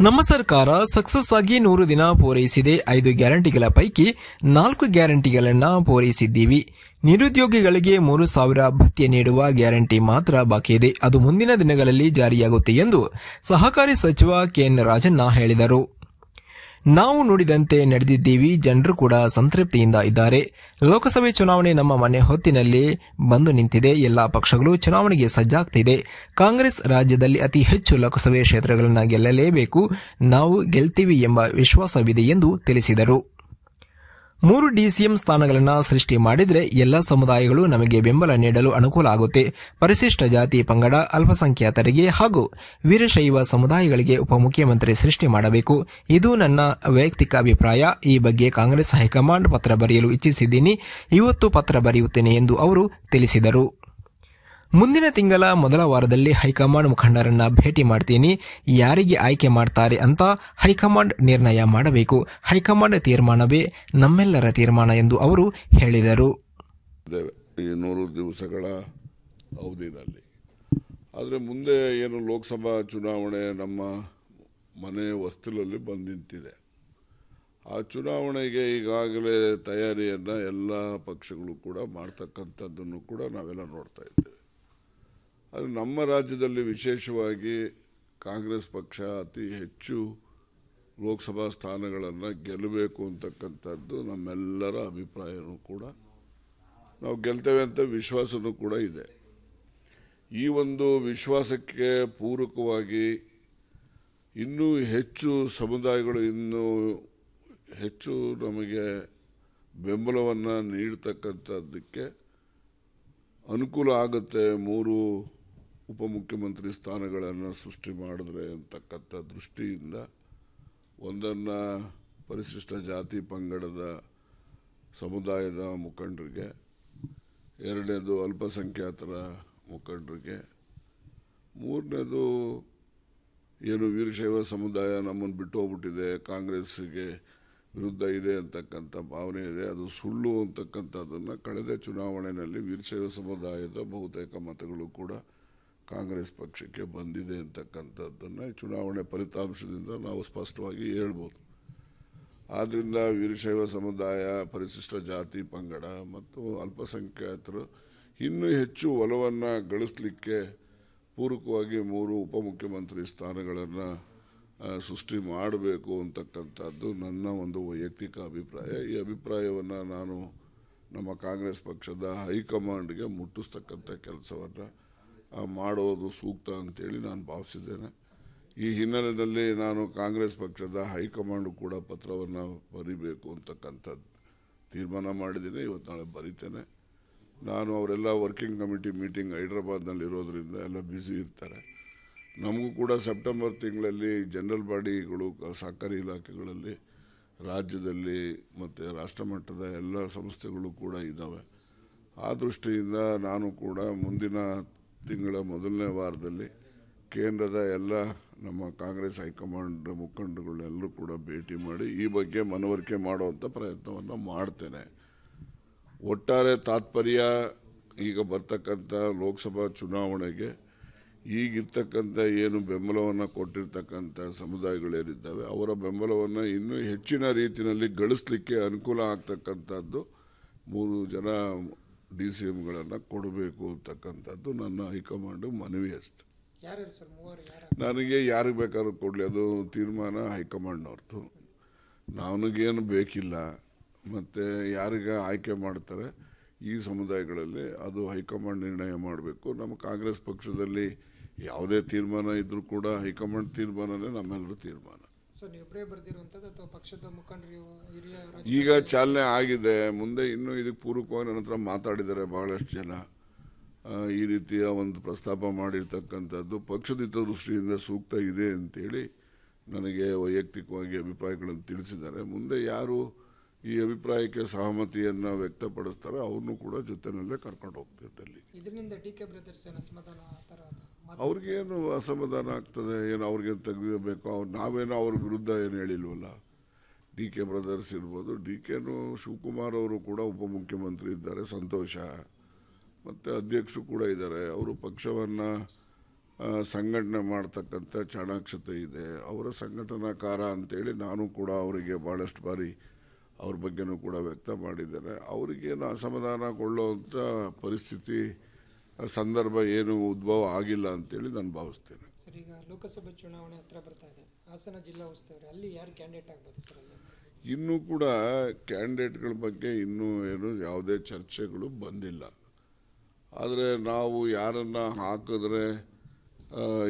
ನಮ್ಮ ಸರ್ಕಾರ ಸಕ್ಸಸ್ ಆಗಿ ನೂರು ದಿನ ಪೂರೈಸಿದೆ, ಐದು ಗ್ಯಾರಂಟಿಗಳ ಪೈಕಿ ನಾಲ್ಕು ಗ್ಯಾರಂಟಿಗಳನ್ನ ಪೂರೈಸಿದ್ದೀವಿ. ನಿರುದ್ಯೋಗಿಗಳಿಗೆ ಮೂರು ಸಾವಿರ ಭತ್ಯೆ ನೀಡುವ ಗ್ಯಾರಂಟಿ ಮಾತ್ರ ಬಾಕಿ ಇದೆ. ಅದು ಮುಂದಿನ ದಿನಗಳಲ್ಲಿ ಜಾರಿಯಾಗುತ್ತೆ ಎಂದು ಸಹಕಾರಿ ಸಚಿವ ಕೆಎನ್ ರಾಜಣ್ಣ ಹೇಳಿದರು. ನಾವು ನುಡಿದಂತೆ ನಡೆದಿದ್ದೀವಿ. ಜನರು ಕೂಡ ಸಂತೃಪ್ತಿಯಿಂದ ಇದ್ದಾರೆ. ಲೋಕಸಭೆ ಚುನಾವಣೆ ನಮ್ಮ ಮನೆ ಹೊತ್ತಿನಲ್ಲಿ ಬಂದು ನಿಂತಿದೆ. ಎಲ್ಲಾ ಪಕ್ಷಗಳು ಚುನಾವಣೆಗೆ ಸಜ್ಜಾಗ್ತಿದೆ. ಕಾಂಗ್ರೆಸ್ ರಾಜ್ಯದಲ್ಲಿ ಅತಿ ಹೆಚ್ಚು ಲೋಕಸಭೆ ಕ್ಷೇತ್ರಗಳನ್ನು ಗೆಲ್ಲಲೇಬೇಕು. ನಾವು ಗೆಲ್ತೀವಿ ಎಂಬ ವಿಶ್ವಾಸವಿದೆ ಎಂದು ತಿಳಿಸಿದರು. ಮೂರು ಡಿಸಿಎಂ ಸ್ಥಾನಗಳನ್ನು ಸೃಷ್ಟಿ ಮಾಡಿದರೆ ಎಲ್ಲ ಸಮುದಾಯಗಳು ನಮಗೆ ಬೆಂಬಲ ನೀಡಲು ಅನುಕೂಲ ಆಗುತ್ತೆ. ಪರಿಶಿಷ್ಟ ಜಾತಿ, ಪಂಗಡ, ಅಲ್ಪಸಂಖ್ಯಾತರಿಗೆ ಹಾಗೂ ವೀರಶೈವ ಸಮುದಾಯಗಳಿಗೆ ಉಪಮುಖ್ಯಮಂತ್ರಿ ಸೃಷ್ಟಿ ಮಾಡಬೇಕು. ಇದು ನನ್ನ ವೈಯಕ್ತಿಕ ಅಭಿಪ್ರಾಯ. ಈ ಬಗ್ಗೆ ಕಾಂಗ್ರೆಸ್ ಹೈಕಮಾಂಡ್ ಪತ್ರ ಬರೆಯಲು ಇಚ್ಛಿಸಿದ್ದೀನಿ. ಇವತ್ತು ಪತ್ರ ಬರೆಯುತ್ತೇನೆ ಎಂದು ಅವರು ತಿಳಿಸಿದರು. ಮುಂದಿನ ತಿಂಗಳ ಮೊದಲ ವಾರದಲ್ಲಿ ಹೈಕಮಾಂಡ್ ಮುಖಂಡರನ್ನ ಭೇಟಿ ಮಾಡ್ತೀನಿ. ಯಾರಿಗೆ ಆಯ್ಕೆ ಮಾಡ್ತಾರೆ ಅಂತ ಹೈಕಮಾಂಡ್ ನಿರ್ಣಯ ಮಾಡಬೇಕು. ಹೈಕಮಾಂಡ್ ತೀರ್ಮಾನವೇ ನಮ್ಮೆಲ್ಲರ ತೀರ್ಮಾನ ಎಂದು ಅವರು ಹೇಳಿದರು. ನೂರು ದಿವಸಗಳ ಅವಧಿನಲ್ಲಿ. ಆದರೆ ಮುಂದೆ ಏನು ಲೋಕಸಭಾ ಚುನಾವಣೆ ನಮ್ಮ ಮನೆ ವಸ್ತುಲಲ್ಲಿ ಬಂದು ನಿಂತಿದೆ. ಆ ಚುನಾವಣೆಗೆ ಈಗಾಗಲೇ ತಯಾರಿಯನ್ನು ಎಲ್ಲ ಪಕ್ಷಗಳು ಕೂಡ ಮಾಡ್ತಕ್ಕಂಥದ್ದನ್ನು ಕೂಡ ನಾವೆಲ್ಲ ನೋಡ್ತಾ ಇದ್ದೇವೆ. ಅದು ನಮ್ಮ ರಾಜ್ಯದಲ್ಲಿ ವಿಶೇಷವಾಗಿ ಕಾಂಗ್ರೆಸ್ ಪಕ್ಷ ಅತಿ ಹೆಚ್ಚು ಲೋಕಸಭಾ ಸ್ಥಾನಗಳನ್ನು ಗೆಲ್ಲಬೇಕು ಅಂತಕ್ಕಂಥದ್ದು ನಮ್ಮೆಲ್ಲರ ಅಭಿಪ್ರಾಯವೂ ಕೂಡ ನಾವು ಗೆಲ್ತೇವೆ ಅಂತ ವಿಶ್ವಾಸನೂ ಕೂಡ ಇದೆ. ಈ ಒಂದು ವಿಶ್ವಾಸಕ್ಕೆ ಪೂರಕವಾಗಿ ಇನ್ನೂ ಹೆಚ್ಚು ಸಮುದಾಯಗಳು ಇನ್ನೂ ಹೆಚ್ಚು ನಮಗೆ ಬೆಂಬಲವನ್ನು ನೀಡ್ತಕ್ಕಂಥದ್ದಕ್ಕೆ ಅನುಕೂಲ ಆಗುತ್ತೆ ಮೂರು ಉಪಮುಖ್ಯಮಂತ್ರಿ ಸ್ಥಾನಗಳನ್ನು ಸೃಷ್ಟಿ ಮಾಡಿದ್ರೆ ಅಂತಕ್ಕಂಥ ದೃಷ್ಟಿಯಿಂದ ಒಂದನ್ನು ಪರಿಶಿಷ್ಟ ಜಾತಿ ಪಂಗಡದ ಸಮುದಾಯದ ಮುಖಂಡರಿಗೆ, ಎರಡನೇದು ಅಲ್ಪಸಂಖ್ಯಾತರ ಮುಖಂಡರಿಗೆ, ಮೂರನೇದು ಏನು ವೀರಶೈವ ಸಮುದಾಯ ನಮ್ಮನ್ನು ಬಿಟ್ಟು ಹೋಗ್ಬಿಟ್ಟಿದೆ, ಕಾಂಗ್ರೆಸ್ಸಿಗೆ ವಿರುದ್ಧ ಇದೆ ಅಂತಕ್ಕಂಥ ಭಾವನೆ ಇದೆ. ಅದು ಸುಳ್ಳು ಅಂತಕ್ಕಂಥದ್ದನ್ನು ಕಳೆದ ಚುನಾವಣೆಯಲ್ಲಿ ವೀರಶೈವ ಸಮುದಾಯದ ಬಹುತೇಕ ಮತಗಳು ಕೂಡ ಕಾಂಗ್ರೆಸ್ ಪಕ್ಷಕ್ಕೆ ಬಂದಿದೆ ಅಂತಕ್ಕಂಥದ್ದನ್ನು ಚುನಾವಣೆ ಫಲಿತಾಂಶದಿಂದ ನಾವು ಸ್ಪಷ್ಟವಾಗಿ ಹೇಳ್ಬೋದು. ಆದ್ದರಿಂದ ವೀರಶೈವ ಸಮುದಾಯ, ಪರಿಶಿಷ್ಟ ಜಾತಿ, ಪಂಗಡ ಮತ್ತು ಅಲ್ಪಸಂಖ್ಯಾತರು ಇನ್ನೂ ಹೆಚ್ಚು ಒಲವನ್ನು ಗಳಿಸಲಿಕ್ಕೆ ಪೂರಕವಾಗಿ ಮೂರು ಉಪಮುಖ್ಯಮಂತ್ರಿ ಸ್ಥಾನಗಳನ್ನು ಸೃಷ್ಟಿ ಮಾಡಬೇಕು ಅಂತಕ್ಕಂಥದ್ದು ನನ್ನ ಒಂದು ವೈಯಕ್ತಿಕ ಅಭಿಪ್ರಾಯ. ಈ ಅಭಿಪ್ರಾಯವನ್ನು ನಾನು ನಮ್ಮ ಕಾಂಗ್ರೆಸ್ ಪಕ್ಷದ ಹೈಕಮಾಂಡ್ಗೆ ಮುಟ್ಟಿಸ್ತಕ್ಕಂಥ ಕೆಲಸವನ್ನು ಮಾಡೋದು ಸೂಕ್ತ ಅಂತೇಳಿ ನಾನು ಭಾವಿಸಿದ್ದೇನೆ. ಈ ಹಿನ್ನೆಲೆಯಲ್ಲಿ ನಾನು ಕಾಂಗ್ರೆಸ್ ಪಕ್ಷದ ಹೈಕಮಾಂಡ್ ಕೂಡ ಪತ್ರವನ್ನು ಬರಿಬೇಕು ಅಂತಕ್ಕಂಥದ್ದು ತೀರ್ಮಾನ ಮಾಡಿದ್ದೀನಿ, ಇವತ್ತು ನಾಳೆ ಬರಿತೇನೆ. ನಾನು ಅವರೆಲ್ಲ ವರ್ಕಿಂಗ್ ಕಮಿಟಿ ಮೀಟಿಂಗ್ ಹೈದ್ರಾಬಾದ್ನಲ್ಲಿ ಇರೋದರಿಂದ ಎಲ್ಲ ಬ್ಯುಸಿ ಇರ್ತಾರೆ. ನಮಗೂ ಕೂಡ ಸೆಪ್ಟೆಂಬರ್ ತಿಂಗಳಲ್ಲಿ ಜನರಲ್ ಬಾಡಿಗಳು, ಸಹಕಾರಿ ಇಲಾಖೆಗಳಲ್ಲಿ, ರಾಜ್ಯದಲ್ಲಿ ಮತ್ತು ರಾಷ್ಟ್ರಮಟ್ಟದ ಎಲ್ಲ ಸಂಸ್ಥೆಗಳು ಕೂಡ ಇದ್ದಾವೆ. ಆ ದೃಷ್ಟಿಯಿಂದ ನಾನು ಕೂಡ ಮುಂದಿನ ತಿಂಗಳ ಮೊದಲನೇ ವಾರದಲ್ಲಿ ಕೇಂದ್ರದ ಎಲ್ಲ ನಮ್ಮ ಕಾಂಗ್ರೆಸ್ ಹೈಕಮಾಂಡ್ ಮುಖಂಡಗಳೆಲ್ಲರೂ ಕೂಡ ಭೇಟಿ ಮಾಡಿ ಈ ಬಗ್ಗೆ ಮನವರಿಕೆ ಮಾಡುವಂಥ ಪ್ರಯತ್ನವನ್ನು ಮಾಡ್ತೇನೆ. ಒಟ್ಟಾರೆ ತಾತ್ಪರ್ಯ ಈಗ ಬರ್ತಕ್ಕಂಥ ಲೋಕಸಭಾ ಚುನಾವಣೆಗೆ ಈಗಿರ್ತಕ್ಕಂಥ ಏನು ಬೆಂಬಲವನ್ನು ಕೊಟ್ಟಿರ್ತಕ್ಕಂಥ ಸಮುದಾಯಗಳೇನಿದ್ದಾವೆ ಅವರ ಬೆಂಬಲವನ್ನು ಇನ್ನೂ ಹೆಚ್ಚಿನ ರೀತಿಯಲ್ಲಿ ಗಳಿಸಲಿಕ್ಕೆ ಅನುಕೂಲ ಆಗ್ತಕ್ಕಂಥದ್ದು ಮೂರು ಜನ ಡಿ ಸಿ ಎಮ್ಗಳನ್ನು ಕೊಡಬೇಕು ಅಂತಕ್ಕಂಥದ್ದು ನನ್ನ ಹೈಕಮಾಂಡ್ ಮನವಿ ಅಷ್ಟೆ ನನಗೆ ಯಾರಿಗೆ ಬೇಕಾದ್ರೂ ಕೊಡಲಿ ಅದು ತೀರ್ಮಾನ ಹೈಕಮಾಂಡ್ನವ್ರದ್ದು. ನನಗೇನು ಬೇಕಿಲ್ಲ ಮತ್ತು ಯಾರಿಗೆ ಆಯ್ಕೆ ಮಾಡ್ತಾರೆ ಈ ಸಮುದಾಯಗಳಲ್ಲಿ ಅದು ಹೈಕಮಾಂಡ್ ನಿರ್ಣಯ ಮಾಡಬೇಕು. ನಮ್ಮ ಕಾಂಗ್ರೆಸ್ ಪಕ್ಷದಲ್ಲಿ ಯಾವುದೇ ತೀರ್ಮಾನ ಇದ್ದರೂ ಕೂಡ ಹೈಕಮಾಂಡ್ ತೀರ್ಮಾನನೇ ನಮ್ಮೆಲ್ಲರ ತೀರ್ಮಾನ. ಈಗ ಚಾಲನೆ ಆಗಿದೆ. ಮುಂದೆ ಇನ್ನೂ ಇದಕ್ಕೆ ಪೂರ್ವಕವಾಗಿ ನನ್ನ ಹತ್ರ ಮಾತಾಡಿದ್ದಾರೆ ಬಹಳಷ್ಟು ಜನ. ಈ ರೀತಿಯ ಒಂದು ಪ್ರಸ್ತಾಪ ಮಾಡಿರ್ತಕ್ಕಂಥದ್ದು ಪಕ್ಷದ ಹಿತದೃಷ್ಟಿಯಿಂದ ಸೂಕ್ತ ಇದೆ ಅಂತೇಳಿ ನನಗೆ ವೈಯಕ್ತಿಕವಾಗಿ ಅಭಿಪ್ರಾಯಗಳನ್ನು ತಿಳಿಸಿದ್ದಾರೆ. ಮುಂದೆ ಯಾರು ಈ ಅಭಿಪ್ರಾಯಕ್ಕೆ ಸಹಮತಿಯನ್ನು ವ್ಯಕ್ತಪಡಿಸ್ತಾರೆ ಅವ್ರನ್ನೂ ಕೂಡ ಜೊತೆಯಲ್ಲೇ ಕರ್ಕೊಂಡು ಹೋಗ್ತೀವಿ ಅವ್ರಿಗೇನು ಅಸಮಾಧಾನ ಆಗ್ತದೆ? ಏನು ಅವ್ರಿಗೆ ತೆಗೆದಿರಬೇಕು? ಅವ್ರು ನಾವೇನೋ ಅವ್ರ ವಿರುದ್ಧ ಏನು ಹೇಳಿಲ್ವಲ್ಲ? ಡಿ ಕೆ ಬ್ರದರ್ಸ್ ಇರ್ಬೋದು ಡಿ ಕೆನು ಶಿವಕುಮಾರ್ ಅವರು ಕೂಡ ಉಪಮುಖ್ಯಮಂತ್ರಿ ಇದ್ದಾರೆ, ಸಂತೋಷ. ಮತ್ತು ಅಧ್ಯಕ್ಷರು ಕೂಡ ಇದ್ದಾರೆ. ಅವರು ಪಕ್ಷವನ್ನು ಸಂಘಟನೆ ಮಾಡ್ತಕ್ಕಂಥ ಚಾಣಾಕ್ಷತೆ ಇದೆ. ಅವರ ಸಂಘಟನಾಕಾರ ಅಂತೇಳಿ ನಾನು ಕೂಡ ಅವರಿಗೆ ಭಾಳಷ್ಟು ಬಾರಿ ಅವ್ರ ಬಗ್ಗೆನೂ ಕೂಡ ವ್ಯಕ್ತ ಮಾಡಿದ್ದಾರೆ ಅವರಿಗೇನು ಅಸಮಾಧಾನಗೊಳ್ಳುವಂಥ ಪರಿಸ್ಥಿತಿ ಸಂದರ್ಭ ಏನು ಉದ್ಭವ ಆಗಿಲ್ಲ ಅಂತೇಳಿ ನಾನು ಭಾವಿಸ್ತೇನೆ. ಸರ್ ಈಗ ಲೋಕಸಭೆ ಚುನಾವಣೆ ಹತ್ರ ಬರ್ತಾ ಇದೆ. ಹಾಸನ ಜಿಲ್ಲಾ ಉಸ್ತುವಾರಿ ಅಲ್ಲಿ ಯಾರು ಕ್ಯಾಂಡಿಡೇಟ್ ಆಗ್ಬೋದು ಸರ್ ಇನ್ನೂ ಕೂಡ ಕ್ಯಾಂಡಿಡೇಟ್ಗಳ ಬಗ್ಗೆ ಇನ್ನೂ ಏನು ಯಾವುದೇ ಚರ್ಚೆಗಳು ಬಂದಿಲ್ಲ. ಆದರೆ ನಾವು ಯಾರನ್ನು ಹಾಕಿದ್ರೆ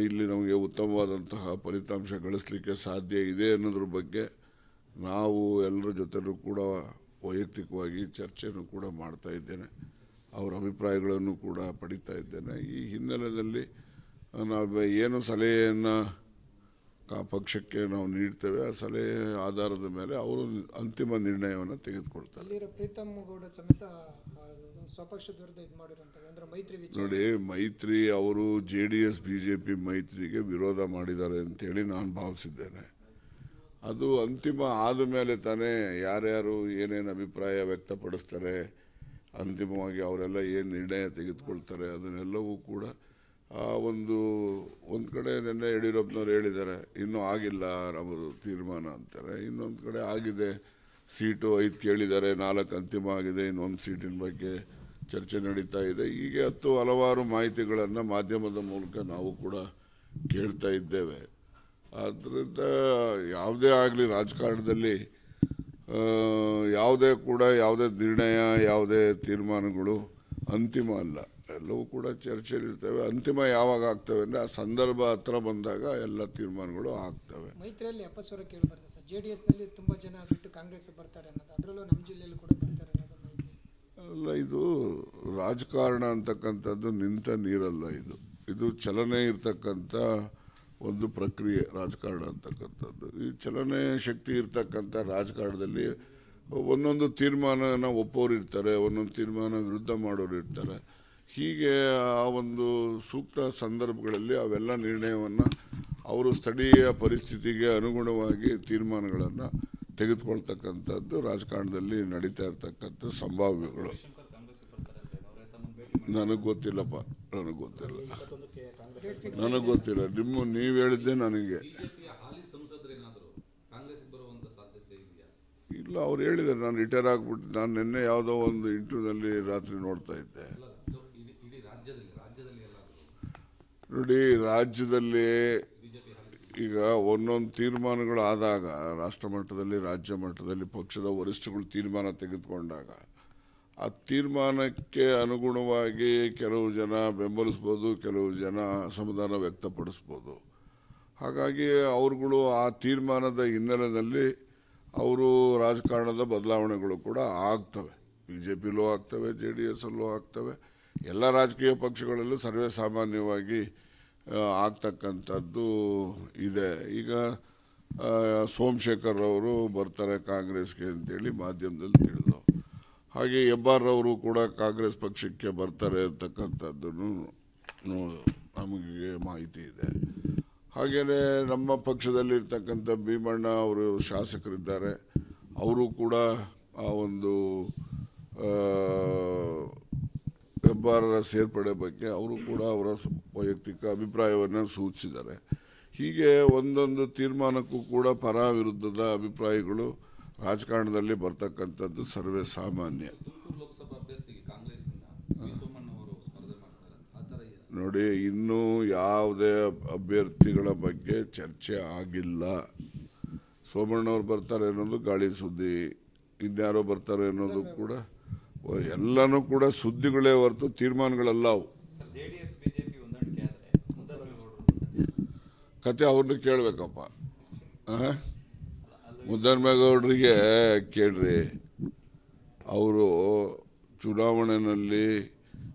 ಇಲ್ಲಿ ನಮಗೆ ಉತ್ತಮವಾದಂತಹ ಫಲಿತಾಂಶ ಗಳಿಸ್ಲಿಕ್ಕೆ ಸಾಧ್ಯ ಇದೆ ಅನ್ನೋದ್ರ ಬಗ್ಗೆ ನಾವು ಎಲ್ಲರ ಜೊತೆಲೂ ಕೂಡ ವೈಯಕ್ತಿಕವಾಗಿ ಚರ್ಚೆಯನ್ನು ಕೂಡ ಮಾಡ್ತಾ ಇದ್ದೇನೆ. ಅವರ ಅಭಿಪ್ರಾಯಗಳನ್ನು ಕೂಡ ಪಡಿತಾ ಇದ್ದೇನೆ. ಈ ಹಿನ್ನೆಲೆಯಲ್ಲಿ ನಾವು ಏನು ಸಲಹೆಯನ್ನು ಆ ಪಕ್ಷಕ್ಕೆ ನಾವು ನೀಡ್ತೇವೆ ಆ ಸಲಹೆ ಆಧಾರದ ಮೇಲೆ ಅವರು ಅಂತಿಮ ನಿರ್ಣಯವನ್ನು ತೆಗೆದುಕೊಳ್ತಾರೆ. ಪ್ರೀತಮ್ ಗೌಡ ಸಮೇತ ನೋಡಿ ಮೈತ್ರಿ ಅವರು J D S B J P ಮೈತ್ರಿಗೆ ವಿರೋಧ ಮಾಡಿದ್ದಾರೆ ಅಂತೇಳಿ ನಾನು ಭಾವಿಸಿದ್ದೇನೆ. ಅದು ಅಂತಿಮ ಆದ ಮೇಲೆ ತಾನೇ ಯಾರ್ಯಾರು ಏನೇನು ಅಭಿಪ್ರಾಯ ವ್ಯಕ್ತಪಡಿಸ್ತಾರೆ ಅಂತಿಮವಾಗಿ ಅವರೆಲ್ಲ ಏನು ನಿರ್ಣಯ ತೆಗೆದುಕೊಳ್ತಾರೆ ಅದನ್ನೆಲ್ಲವೂ ಕೂಡ ಆ ಒಂದು ಒಂದು ಕಡೆ ನಿನ್ನೆ ಯಡಿಯೂರಪ್ಪನವ್ರು ಹೇಳಿದ್ದಾರೆ, ಇನ್ನೂ ಆಗಿಲ್ಲ ನಮ್ಮದು ತೀರ್ಮಾನ ಅಂತಾರೆ. ಇನ್ನೊಂದು ಕಡೆ ಆಗಿದೆ, ಸೀಟು ಐದು ಕೇಳಿದ್ದಾರೆ, ನಾಲ್ಕು ಅಂತಿಮ ಆಗಿದೆ, ಇನ್ನೊಂದು ಸೀಟಿನ ಬಗ್ಗೆ ಚರ್ಚೆ ನಡೀತಾ ಇದೆ. ಹೀಗೆ ಹತ್ತು ಹಲವಾರು ಮಾಹಿತಿಗಳನ್ನು ಮಾಧ್ಯಮದ ಮೂಲಕ ನಾವು ಕೂಡ ಕೇಳ್ತಾ ಇದ್ದೇವೆ. ಆದ್ದರಿಂದ ಯಾವುದೇ ಆಗಲಿ ರಾಜಕಾರಣದಲ್ಲಿ ಯಾವುದೇ ಕೂಡ ಯಾವುದೇ ನಿರ್ಣಯ ಯಾವುದೇ ತೀರ್ಮಾನಗಳು ಅಂತಿಮ ಅಲ್ಲ. ಎಲ್ಲವೂ ಕೂಡ ಚರ್ಚೆಯಲ್ಲಿರ್ತವೆ ಅಂತಿಮ ಯಾವಾಗ ಆಗ್ತವೆ ಅಂದರೆ ಆ ಸಂದರ್ಭ ಹತ್ರ ಬಂದಾಗ ಎಲ್ಲ ತೀರ್ಮಾನಗಳು ಆಗ್ತವೆ. ಮೈತ್ರಿಯಲ್ಲಿ ಅಪಸ್ವರ ಕೇಳಿ ಬರ್ತದೆ ಸರ್. ಜೆ ಡಿ ಎಸ್ನಲ್ಲಿ ತುಂಬ ಜನ ಬಿಟ್ಟು ಕಾಂಗ್ರೆಸ್ ಬರ್ತಾರೆ ಅನ್ನೋದು. ಅದರಲ್ಲೂ ನಮ್ಮ ಜಿಲ್ಲೆಯಲ್ಲಿ ಕೂಡ ಬರ್ತಾರೆ ಅಲ್ಲ ಇದು ರಾಜಕಾರಣ ಅಂತಕ್ಕಂಥದ್ದು ನಿಂತ ನೀರಲ್ಲ ಇದು. ಇದು ಚಲನೆ ಇರ್ತಕ್ಕಂಥ ಒಂದು ಪ್ರಕ್ರಿಯೆ, ರಾಜಕಾರಣ ಅಂತಕ್ಕಂಥದ್ದು. ಈ ಚಲನೆ ಶಕ್ತಿ ಇರ್ತಕ್ಕಂಥ ರಾಜಕಾರಣದಲ್ಲಿ ಒಂದೊಂದು ತೀರ್ಮಾನನ ಒಪ್ಪೋರು ಇರ್ತಾರೆ, ಒಂದೊಂದು ತೀರ್ಮಾನ ವಿರುದ್ಧ ಮಾಡೋರು ಇರ್ತಾರೆ. ಹೀಗೆ ಆ ಒಂದು ಸೂಕ್ತ ಸಂದರ್ಭಗಳಲ್ಲಿ ಅವೆಲ್ಲ ನಿರ್ಣಯವನ್ನು ಅವರು ಸ್ಥಳೀಯ ಪರಿಸ್ಥಿತಿಗೆ ಅನುಗುಣವಾಗಿ ತೀರ್ಮಾನಗಳನ್ನು ತೆಗೆದುಕೊಳ್ತಕ್ಕಂಥದ್ದು ರಾಜಕಾರಣದಲ್ಲಿ ನಡೀತಾ ಇರ್ತಕ್ಕಂಥ ಸಂಭಾವ್ಯಗಳು. ನನಗೆ ಗೊತ್ತಿಲ್ಲಪ್ಪ ನನಗೆ ಗೊತ್ತಿಲ್ಲ. ನನಗೆ ಗೊತ್ತಿಲ್ಲ ನಿಮ್ಮ ನೀವು ಹೇಳಿದ್ದೆ ನನಗೆ. ಬಿಜೆಪಿಯ ಹಾಲಿ ಸಂಸದರೇನಾದರೂ ಕಾಂಗ್ರೆಸ್ಗೆ ಬರುವಂತ ಸಾಧ್ಯತೆ ಇದೆಯಾ? ಇಲ್ಲ ಅವ್ರು ಹೇಳಿದ್ದಾರೆ ನಾನು ರಿಟೈರ್ ಆಗ್ಬಿಟ್ಟು ನಾನು ನಿನ್ನೆ ಯಾವುದೋ ಒಂದು ಇಂಟರ್ವ್ಯೂನಲ್ಲಿ ರಾತ್ರಿ ನೋಡ್ತಾ ಇದ್ದೆ. ಅಲ್ಲ ಇದು ಇಡೀ ಇಡೀ ರಾಜ್ಯದಲ್ಲಿ ರಾಜ್ಯದಲ್ಲಿ ಎಲ್ಲಾದರೂ ನೋಡಿ ರಾಜ್ಯದಲ್ಲಿ ಈಗ ಒಂದೊಂದು ತೀರ್ಮಾನಗಳು ಆದಾಗ ರಾಷ್ಟ್ರ ಮಟ್ಟದಲ್ಲಿ ರಾಜ್ಯ ಮಟ್ಟದಲ್ಲಿ ಪಕ್ಷದ ವರಿಷ್ಠಗಳು ತೀರ್ಮಾನ ತೆಗೆದುಕೊಂಡಾಗ ಆ ತೀರ್ಮಾನಕ್ಕೆ ಅನುಗುಣವಾಗಿ ಕೆಲವು ಜನ ಬೆಂಬಲಿಸ್ಬೋದು, ಕೆಲವು ಜನ ಅಸಮಾಧಾನ ವ್ಯಕ್ತಪಡಿಸ್ಬೋದು. ಹಾಗಾಗಿ ಅವರುಗಳು ಆ ತೀರ್ಮಾನದ ಹಿನ್ನೆಲೆಯಲ್ಲಿ ಅವರು ರಾಜಕಾರಣದ ಬದಲಾವಣೆಗಳು ಕೂಡ ಆಗ್ತವೆ. ಬಿ ಜೆ ಪಿಲೂ ಆಗ್ತವೆ ಜೆ ಡಿ ಎಸ್ಸಲ್ಲೂ ಆಗ್ತವೆ. ಎಲ್ಲ ರಾಜಕೀಯ ಪಕ್ಷಗಳಲ್ಲೂ ಸರ್ವೇ ಸಾಮಾನ್ಯವಾಗಿ ಆಗ್ತಕ್ಕಂಥದ್ದು ಇದೆ. ಈಗ ಸೋಮಶೇಖರ್ ಅವರು ಬರ್ತಾರೆ ಕಾಂಗ್ರೆಸ್ಗೆ ಅಂತೇಳಿ ಮಾಧ್ಯಮದಲ್ಲಿ ತಿಳಿದು ಹಾಗೆ ಹೆಬ್ಬಾರ್ರವರು ಕೂಡ ಕಾಂಗ್ರೆಸ್ ಪಕ್ಷಕ್ಕೆ ಬರ್ತಾರೆ ಅಂತಕ್ಕಂಥದ್ದನ್ನು ನಮಗೆ ಮಾಹಿತಿ ಇದೆ. ಹಾಗೆಯೇ ನಮ್ಮ ಪಕ್ಷದಲ್ಲಿರ್ತಕ್ಕಂಥ ಭೀಮಣ್ಣ ಅವರು ಶಾಸಕರಿದ್ದಾರೆ. ಅವರು ಕೂಡ ಆ ಒಂದು ಹೆಬ್ಬಾರರ ಸೇರ್ಪಡೆ ಬಗ್ಗೆ ಅವರು ಕೂಡ ಅವರ ವೈಯಕ್ತಿಕ ಅಭಿಪ್ರಾಯವನ್ನು ಸೂಚಿಸಿದ್ದಾರೆ. ಹೀಗೆ ಒಂದೊಂದು ತೀರ್ಮಾನಕ್ಕೂ ಕೂಡ ಪರ ವಿರುದ್ಧದ ಅಭಿಪ್ರಾಯಗಳು ರಾಜಕಾರಣದಲ್ಲಿ ಬರ್ತಕ್ಕಂಥದ್ದು ಸರ್ವೇ ಸಾಮಾನ್ಯ. ನೋಡಿ, ಇನ್ನೂ ಯಾವುದೇ ಅಭ್ಯರ್ಥಿಗಳ ಬಗ್ಗೆ ಚರ್ಚೆ ಆಗಿಲ್ಲ. ಸೋಮಣ್ಣವ್ರು ಬರ್ತಾರೆ ಅನ್ನೋದು ಗಾಳಿ ಸುದ್ದಿ. ಇನ್ಯಾರೋ ಬರ್ತಾರೆ ಅನ್ನೋದು ಕೂಡ ಎಲ್ಲನೂ ಕೂಡ ಸುದ್ದಿಗಳೇ ಹೊರತು ತೀರ್ಮಾನಗಳಲ್ಲ ಅವು. ಕತೆ ಅವ್ರನ್ನ ಕೇಳಬೇಕಪ್ಪ. ಮುದ್ದನ್ಮೇಗೌಡರಿಗೆ ಕೇಳ್ರಿ. ಅವರು ಚುನಾವಣೆಯಲ್ಲಿ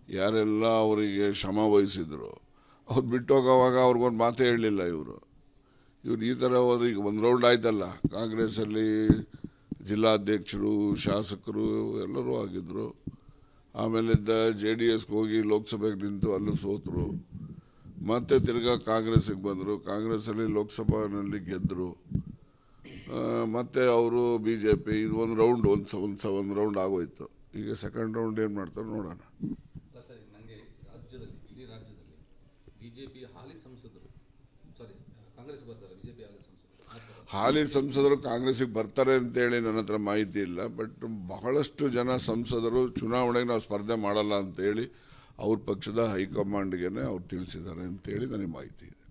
ಯಾರೆಲ್ಲ ಅವರಿಗೆ ಶ್ರಮ ವಹಿಸಿದ್ರು, ಅವ್ರು ಬಿಟ್ಟೋಗೋವಾಗ ಅವ್ರಿಗೊಂದು ಮಾತೇ ಹೇಳಲಿಲ್ಲ ಇವರು. ಇವ್ರು ಈ ಥರ ಈಗ ಒಂದು ರೌಂಡ್ ಆಯ್ತಲ್ಲ, ಕಾಂಗ್ರೆಸ್ಸಲ್ಲಿ ಜಿಲ್ಲಾಧ್ಯಕ್ಷರು, ಶಾಸಕರು ಎಲ್ಲರೂ ಆಗಿದ್ದರು ಆಮೇಲಿಂದ ಜೆ ಡಿ ಎಸ್ಗೆ ಹೋಗಿ ಲೋಕಸಭೆಗೆ ನಿಂತು ಅಲ್ಲೂ ಸೋತರು. ಮತ್ತೆ ತಿರ್ಗಾ ಕಾಂಗ್ರೆಸ್ಸಿಗೆ ಬಂದರು. ಕಾಂಗ್ರೆಸ್ಸಲ್ಲಿ ಲೋಕಸಭಾನಲ್ಲಿ ಗೆದ್ದರು ಮತ್ತೆ ಅವರು ಬಿ ಜೆ ಪಿ ಇದು ಒಂದು ರೌಂಡ್ ಒಂದು ಸ ಒಂದು ಸ ಒಂದು ರೌಂಡ್ ಆಗೋಯ್ತು. ಈಗ ಸೆಕೆಂಡ್ ರೌಂಡ್ ಏನು ಮಾಡ್ತಾರೆ ನೋಡೋಣ. ಸರ್ ನನಗೆ ರಾಜ್ಯದಲ್ಲಿ ಇಡೀ ರಾಜ್ಯದಲ್ಲಿ ಬಿಜೆಪಿ ಹಾಲಿ ಸಂಸದರು ಸಾರಿ ಕಾಂಗ್ರೆಸ್ ಬರ್ತಾರೆ ಬಿಜೆಪಿ ಹಾಲಿ ಸಂಸದರು ಹಾಲಿ ಸಂಸದರು ಕಾಂಗ್ರೆಸ್ಸಿಗೆ ಬರ್ತಾರೆ ಅಂತೇಳಿ ನನ್ನ ಹತ್ರ ಮಾಹಿತಿ ಇಲ್ಲ ಬಟ್ ಬಹಳಷ್ಟು ಜನ ಸಂಸದರು ಚುನಾವಣೆಗೆ ನಾವು ಸ್ಪರ್ಧೆ ಮಾಡಲ್ಲ ಅಂತೇಳಿ ಅವ್ರ ಪಕ್ಷದ ಹೈಕಮಾಂಡ್ಗೆ ಅವ್ರು ತಿಳಿಸಿದ್ದಾರೆ ಅಂತೇಳಿ ನನಗೆ ಮಾಹಿತಿ ಇದೆ.